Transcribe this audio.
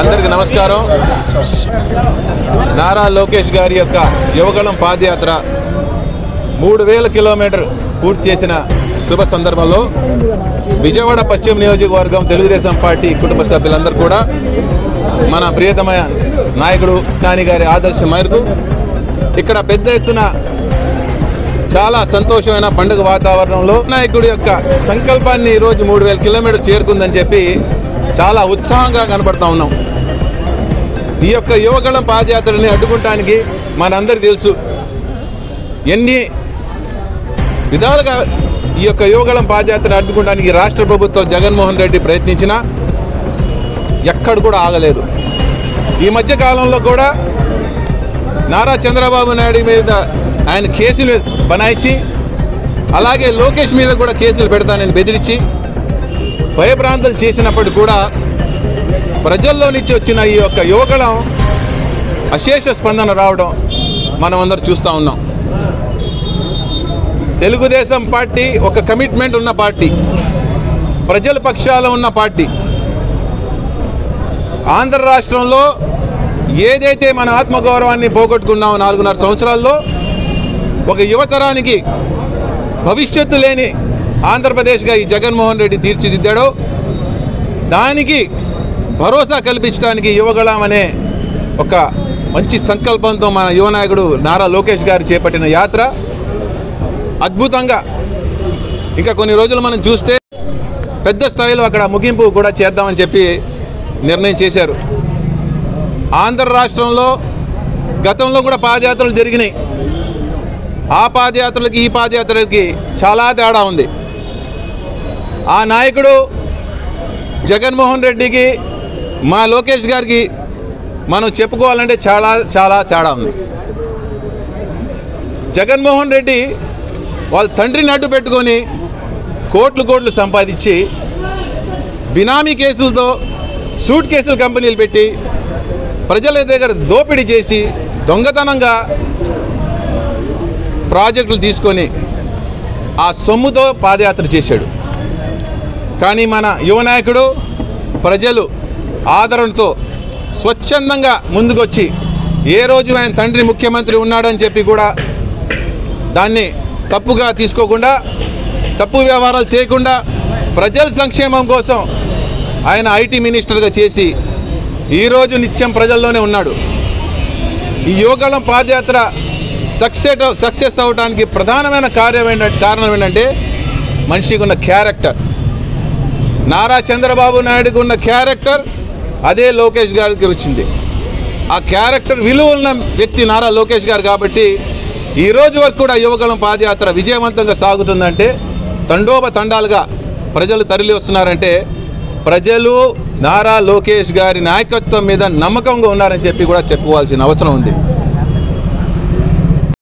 అందరికి నమస్కారం నారా లోకేష్ గారి యొక్క యువగళం పాదయాత్ర మూడు వేల కిలోమీటర్ పూర్తి చేసిన శుభ సందర్భంలో విజయవాడ పశ్చిమ నియోజకవర్గం తెలుగుదేశం పార్టీ కుటుంబ సభ్యులందరూ కూడా మన ప్రియతమైన నాయకుడు నాని గారి ఆదర్శం మేరకు ఇక్కడ పెద్ద ఎత్తున చాలా సంతోషమైన పండుగ వాతావరణంలో నాయకుడి యొక్క సంకల్పాన్ని ఈరోజు మూడు వేల కిలోమీటర్ చేరుకుందని చెప్పి చాలా ఉత్సాహంగా కనపడతా ఉన్నాం. ఈ యొక్క యువగళం పాదయాత్రని అడ్డుకుంటానికి మనందరికీ తెలుసు. ఎన్ని విధాలుగా ఈ యొక్క యువగళం పాదయాత్రను అడ్డుకోవడానికి రాష్ట్ర ప్రభుత్వం జగన్మోహన్ రెడ్డి ప్రయత్నించినా ఎక్కడ కూడా ఆగలేదు. ఈ మధ్య కాలంలో కూడా నారా చంద్రబాబు నాయుడు మీద ఆయన కేసులు బనాయించి అలాగే లోకేష్ మీద కూడా కేసులు పెడతానని బెదిరించి భయభ్రాంతులు చేసినప్పటికీ కూడా ప్రజల్లో నుంచి వచ్చిన ఈ యొక్క యువకులం అశేష స్పందన రావడం మనం అందరూ చూస్తూ ఉన్నాం. తెలుగుదేశం పార్టీ ఒక కమిట్మెంట్ ఉన్న పార్టీ ప్రజల పక్షాల ఉన్న పార్టీ. ఆంధ్ర రాష్ట్రంలో ఏదైతే మన ఆత్మగౌరవాన్ని పోగొట్టుకున్నామో నాలుగున్నర సంవత్సరాల్లో ఒక యువతరానికి భవిష్యత్తు లేని ఆంధ్రప్రదేశ్గా ఈ జగన్మోహన్ రెడ్డి తీర్చిదిద్దాడో దానికి భరోసా కల్పించడానికి యువగళం అనే ఒక మంచి సంకల్పంతో మన యువ నాయకుడు నారా లోకేష్ గారు చేపట్టిన యాత్ర. అద్భుతంగా ఇంకా కొన్ని రోజులు మనం చూస్తే పెద్ద స్థాయిలో అక్కడ ముగింపు కూడా చేద్దామని చెప్పి నిర్ణయం చేశారు. ఆంధ్ర రాష్ట్రంలో గతంలో కూడా పాదయాత్రలు జరిగినాయి. ఆ పాదయాత్రలకి ఈ పాదయాత్రలకి చాలా తేడా ఉంది. ఆ నాయకుడు జగన్మోహన్ రెడ్డికి మా లోకేష్ గారికి మనం చెప్పుకోవాలంటే చాలా చాలా తేడా ఉంది. జగన్మోహన్ రెడ్డి వాళ్ళ తండ్రిని అడ్డు పెట్టుకొని కోట్లు కోట్లు సంపాదించి బినామీ కేసులతో సూట్ కేసులు కంపెనీలు పెట్టి ప్రజల దగ్గర దోపిడీ చేసి దొంగతనంగా ప్రాజెక్టులు తీసుకొని ఆ సొమ్ముతో పాదయాత్ర చేశాడు. కానీ మన యువ నాయకుడు ప్రజలు ఆదరణతో స్వచ్ఛందంగా ముందుకొచ్చి ఏ రోజు ఆయన తండ్రి ముఖ్యమంత్రి ఉన్నాడని చెప్పి కూడా దాన్ని తప్పుగా తీసుకోకుండా తప్పు వ్యవహారాలు చేయకుండా ప్రజల సంక్షేమం కోసం ఆయన ఐటీ మినిస్టర్గా చేసి ఈరోజు నిత్యం ప్రజల్లోనే ఉన్నాడు. ఈ యోగాలం పాదయాత్ర సక్సెస్ సక్సెస్ అవడానికి ప్రధానమైన కార్యం ఏంటంటే కారణం ఏంటంటే మనిషికి ఉన్న క్యారెక్టర్ నారా చంద్రబాబు నాయుడుకి ఉన్న క్యారెక్టర్ అదే లోకేష్ గారికి వచ్చింది. ఆ క్యారెక్టర్ విలువ ఉన్న వ్యక్తి నారా లోకేష్ గారు కాబట్టి ఈ రోజు వరకు కూడా యువకులం పాదయాత్ర విజయవంతంగా సాగుతుందంటే తండోప తండాలుగా ప్రజలు తరలి వస్తున్నారంటే ప్రజలు నారా లోకేష్ గారి నాయకత్వం మీద నమ్మకంగా ఉన్నారని చెప్పి కూడా చెప్పుకోవాల్సిన అవసరం ఉంది.